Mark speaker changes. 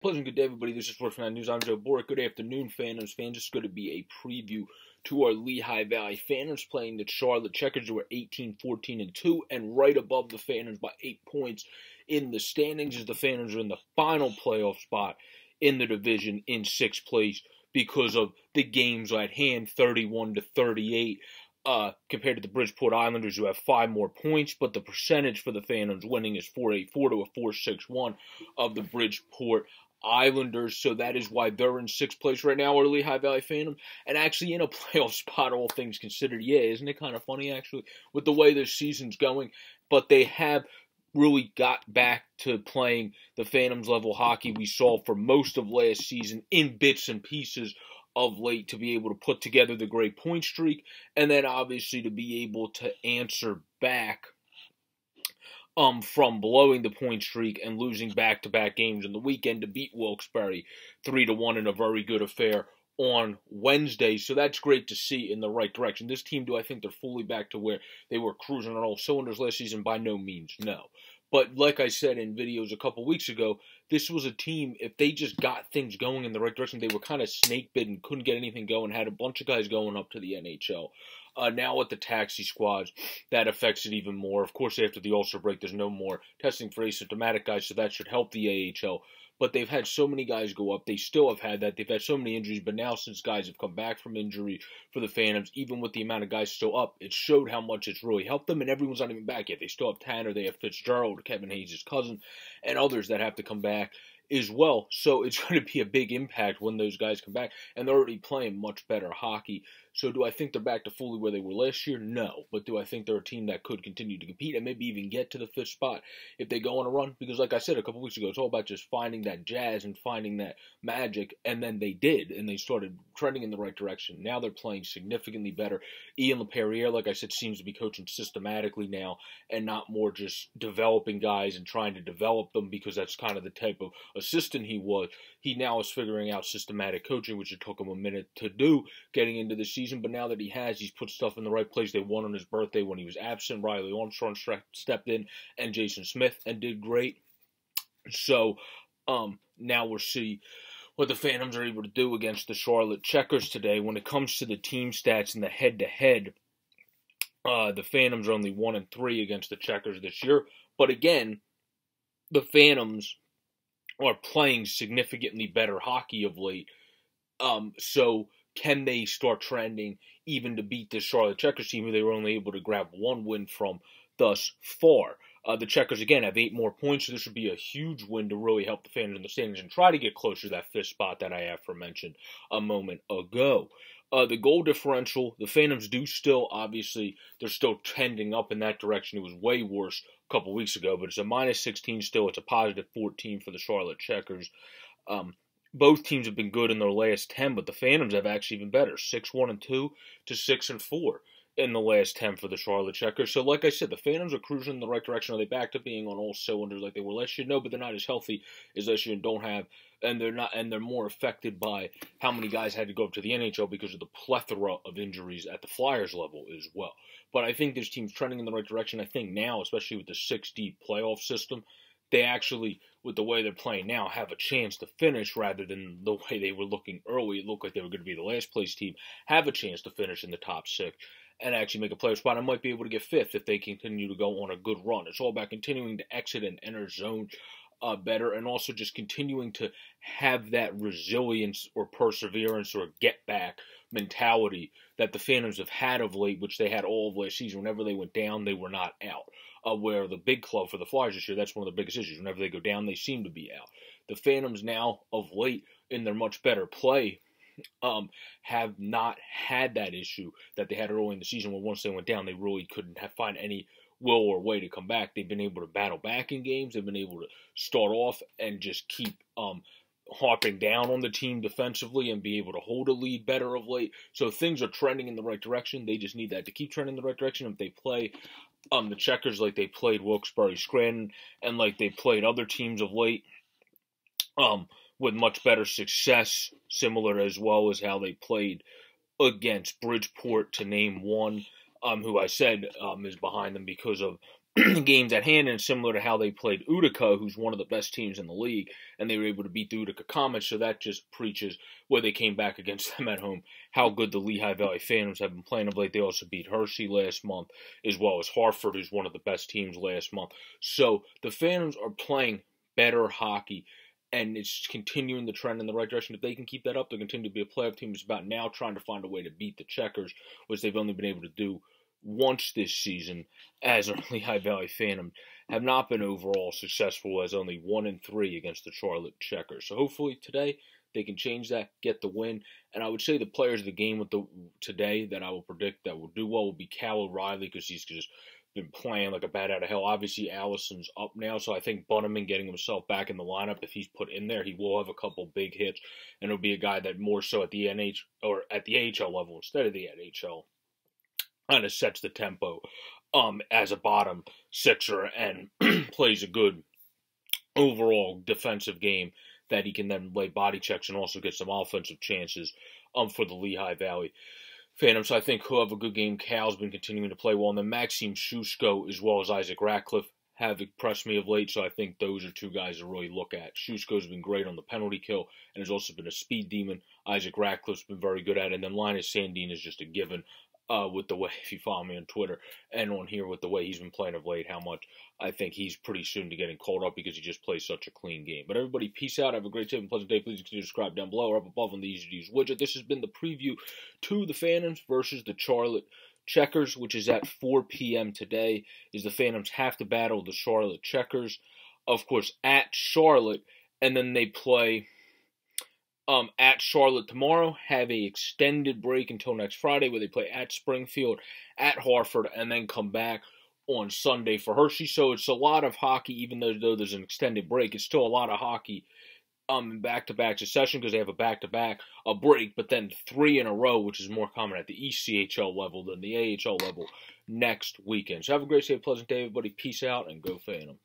Speaker 1: Pleasant good day, everybody. This is Sports Fan News. I'm Joe Boric. Good afternoon, fans. Fans, it's going to be a preview to our Lehigh Valley Phantoms playing the Charlotte Checkers, who are 18, 14, and 2, and right above the Phantoms by 8 points in the standings as the Phantoms are in the final playoff spot in the division in sixth place because of the games at hand, 31 to 38. Uh, compared to the Bridgeport Islanders, who have five more points, but the percentage for the Phantoms winning is 484 to a 461 of the Bridgeport Islanders, so that is why they're in sixth place right now, or Lehigh Valley Phantom, and actually in a playoff spot, all things considered. Yeah, isn't it kind of funny, actually, with the way this season's going? But they have really got back to playing the Phantoms level hockey we saw for most of last season in bits and pieces of late to be able to put together the great point streak, and then obviously to be able to answer back um, from blowing the point streak and losing back to back games in the weekend to beat Wilkes-Barre 3 to 1 in a very good affair on Wednesday. So that's great to see in the right direction. This team, do I think they're fully back to where they were cruising on all cylinders last season? By no means, no. But like I said in videos a couple weeks ago, this was a team, if they just got things going in the right direction, they were kind of snake bitten, couldn't get anything going, had a bunch of guys going up to the NHL. Uh, now with the taxi squads, that affects it even more. Of course, after the All-Star break, there's no more testing for asymptomatic guys, so that should help the AHL but they've had so many guys go up. They still have had that. They've had so many injuries, but now since guys have come back from injury for the Phantoms, even with the amount of guys still up, it showed how much it's really helped them. And everyone's not even back yet. They still have Tanner, they have Fitzgerald, Kevin Hayes' cousin, and others that have to come back as well. So it's going to be a big impact when those guys come back, and they're already playing much better hockey. So do I think they're back to fully where they were last year? No. But do I think they're a team that could continue to compete and maybe even get to the fifth spot if they go on a run? Because like I said a couple weeks ago, it's all about just finding that jazz and finding that magic, and then they did, and they started trending in the right direction. Now they're playing significantly better. Ian LaPerriere, like I said, seems to be coaching systematically now and not more just developing guys and trying to develop them because that's kind of the type of assistant he was. He now is figuring out systematic coaching, which it took him a minute to do getting into the season but now that he has, he's put stuff in the right place. They won on his birthday when he was absent. Riley Armstrong stepped in, and Jason Smith and did great. So um, now we'll see what the Phantoms are able to do against the Charlotte Checkers today. When it comes to the team stats and the head-to-head, uh, the Phantoms are only one and three against the Checkers this year. But again, the Phantoms are playing significantly better hockey of late. Um, so can they start trending even to beat the Charlotte Checkers team who they were only able to grab one win from thus far? Uh, the Checkers again have eight more points, so this would be a huge win to really help the fans in the standings and try to get closer to that fifth spot that I aforementioned a moment ago. Uh, the goal differential, the Phantoms do still, obviously, they're still trending up in that direction. It was way worse a couple weeks ago, but it's a minus 16 still. It's a positive 14 for the Charlotte Checkers. Um, both teams have been good in their last 10, but the Phantoms have actually been better 6 1 and 2 to 6 and 4 in the last 10 for the Charlotte Checkers. So, like I said, the Phantoms are cruising in the right direction. Are they back to being on all cylinders like they were last year? No, but they're not as healthy as last year and don't have, and they're not, and they're more affected by how many guys had to go up to the NHL because of the plethora of injuries at the Flyers level as well. But I think this team's trending in the right direction. I think now, especially with the six deep playoff system, they actually, with the way they're playing now, have a chance to finish rather than the way they were looking early. It looked like they were going to be the last place team, have a chance to finish in the top six and actually make a player spot. I might be able to get fifth if they continue to go on a good run. It's all about continuing to exit and enter zone uh, better and also just continuing to have that resilience or perseverance or get back mentality that the Phantoms have had of late, which they had all of last season. Whenever they went down, they were not out uh, where the big club for the Flyers this year, that's one of the biggest issues. Whenever they go down, they seem to be out. The Phantoms now, of late, in their much better play, um, have not had that issue that they had early in the season when once they went down, they really couldn't have, find any will or way to come back. They've been able to battle back in games. They've been able to start off and just keep um, harping down on the team defensively and be able to hold a lead better of late. So things are trending in the right direction. They just need that to keep trending in the right direction. If they play um the checkers like they played Wilkes-Barre Scranton and like they played other teams of late um with much better success similar as well as how they played against Bridgeport to name one um who I said um is behind them because of games at hand, and similar to how they played Utica, who's one of the best teams in the league, and they were able to beat the Utica Comets. So that just preaches where they came back against them at home, how good the Lehigh Valley Phantoms have been playing of late. They also beat Hershey last month, as well as Hartford, who's one of the best teams last month. So the Phantoms are playing better hockey and it's continuing the trend in the right direction. If they can keep that up, they'll continue to be a playoff team. It's about now trying to find a way to beat the Checkers, which they've only been able to do once this season as a Lehigh Valley Phantom have not been overall successful as only one and three against the Charlotte Checkers. So hopefully today they can change that, get the win. And I would say the players of the game with the today that I will predict that will do well will be Cal O'Reilly because he's just been playing like a bat out of hell. Obviously, Allison's up now, so I think Bunnaman getting himself back in the lineup, if he's put in there, he will have a couple big hits, and it'll be a guy that more so at the NH or at the AHL level instead of the NHL kind of sets the tempo um, as a bottom sixer and plays a good overall defensive game that he can then lay body checks and also get some offensive chances um, for the Lehigh Valley Phantoms. I think he'll have a good game. Cal's been continuing to play well. And then Maxime Shushko as well as Isaac Ratcliffe have impressed me of late, so I think those are two guys to really look at. Shushko's been great on the penalty kill and has also been a speed demon. Isaac Ratcliffe's been very good at it, and then Linus Sandin is just a given uh, with the way, if you follow me on Twitter and on here with the way he's been playing of late, how much I think he's pretty soon to getting called up because he just plays such a clean game. But everybody, peace out. Have a great day and pleasant day. Please consider subscribe down below or up above on the easy to use widget. This has been the preview to the Phantoms versus the Charlotte Checkers, which is at 4 p.m. today. Is the Phantoms have to battle the Charlotte Checkers, of course, at Charlotte, and then they play um, at Charlotte tomorrow, have a extended break until next Friday where they play at Springfield, at Hartford, and then come back on Sunday for Hershey. So it's a lot of hockey, even though, though there's an extended break. It's still a lot of hockey um, back-to-back succession because they have a back-to-back, a break, but then three in a row, which is more common at the ECHL level than the AHL level next weekend. So have a great day, pleasant day, everybody. Peace out and go Phantoms.